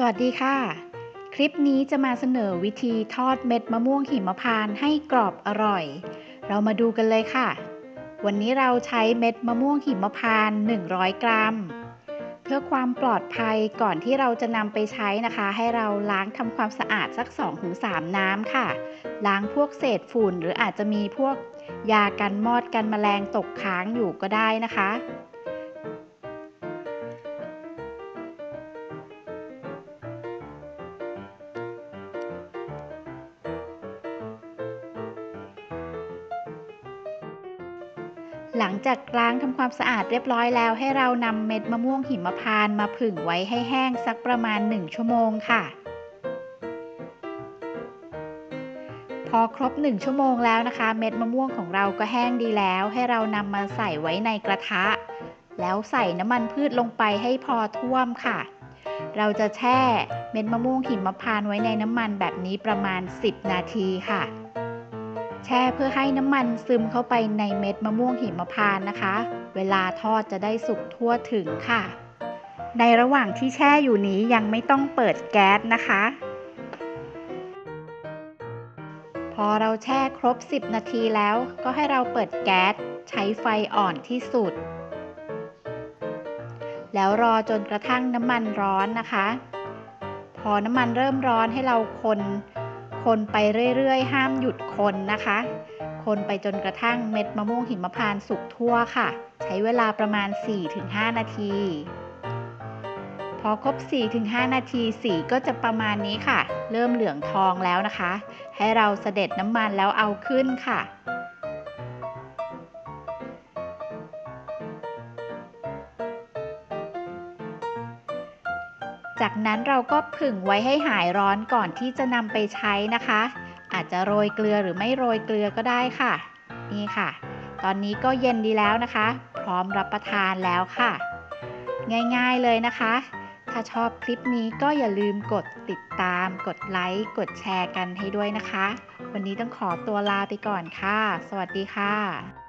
สวัสดีค่ะ คลิปนี้จะมาเสนอวิธีทอดเม็ดมะม่วงหิมพานต์ให้กรอบอร่อย เรามาดูกันเลยค่ะ วันนี้เราใช้เม็ดมะม่วงหิมพานต์ 100 กรัม เพื่อความปลอดภัยก่อนที่เราจะนำไปใช้นะคะ ให้เราล้างทำความสะอาดสัก 2-3 น้ำค่ะ ล้างพวกเศษฝุ่น หรืออาจจะมีพวกยากันมอดกันแมลงตกค้างอยู่ก็ได้นะคะ หลังจากล้างทำความสะอาดเรียบร้อยแล้ว ให้เรานำเม็ดมะม่วงหิมพานต์มาผึ่งไว้ให้แห้งสักประมาณ 1 ชั่วโมงค่ะ พอครบ 1 ชั่วโมงแล้วนะคะ เม็ดมะม่วงของเราก็แห้งดีแล้ว ให้เรานำมาใส่ไว้ในกระทะ แล้วใส่น้ำมันพืชลงไปให้พอท่วมค่ะ เราจะแช่เม็ดมะม่วงหิมพานต์ไว้ในน้ำมันแบบนี้ประมาณ 10 นาทีค่ะ แช่เพื่อให้น้ำมันซึมเข้าไปในเม็ดมะม่วงหิมพานต์นะคะ เวลาทอดจะได้สุกทั่วถึงค่ะ ในระหว่างที่แช่อยู่นี้ยังไม่ต้องเปิดแก๊สนะคะ พอเราแช่ครบ 10 นาทีแล้ว ก็ให้เราเปิดแก๊สใช้ไฟอ่อนที่สุด แล้วรอจนกระทั่งน้ำมันร้อนนะคะ พอน้ำมันเริ่มร้อนให้เราคน คนไปเรื่อยๆ ห้ามหยุดคนนะคะ คนไปจนกระทั่งเม็ดมะม่วงหิมพานต์สุกทั่วค่ะ ใช้เวลาประมาณ 4-5 นาที พอครบ 4-5 นาทีสีก็จะประมาณนี้ค่ะ เริ่มเหลืองทองแล้วนะคะ ให้เราเสด็จน้ำมันแล้วเอาขึ้นค่ะ จากนั้นเราก็ผึ่งไว้ให้หายร้อนก่อนที่จะนำไปใช้นะคะ อาจจะโรยเกลือหรือไม่โรยเกลือก็ได้ค่ะ นี่ค่ะ ตอนนี้ก็เย็นดีแล้วนะคะ พร้อมรับประทานแล้วค่ะ ง่ายๆเลยนะคะ ถ้าชอบคลิปนี้ก็อย่าลืมกดติดตาม กดไลค์ กดแชร์กันให้ด้วยนะคะ วันนี้ต้องขอตัวลาไปก่อนค่ะ สวัสดีค่ะ